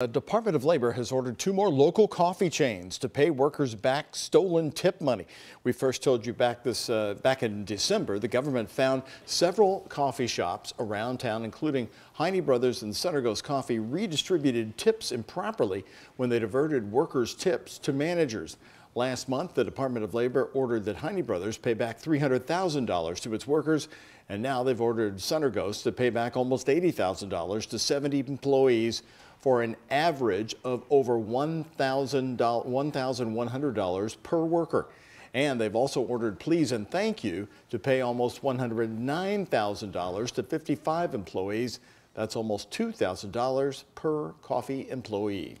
The Department of Labor has ordered two more local coffee chains to pay workers back stolen tip money. We first told you back this uh, back in December, the government found several coffee shops around town, including Heine Brothers and Sunergos Coffee, redistributed tips improperly when they diverted workers' tips to managers. Last month, the Department of Labor ordered that Heine Brothers pay back $300,000 to its workers, and now they've ordered Sunergos to pay back almost $80,000 to 70 employees for an average of over $1,100 per worker. And they've also ordered please and thank you to pay almost $109,000 to 55 employees. That's almost $2,000 per coffee employee.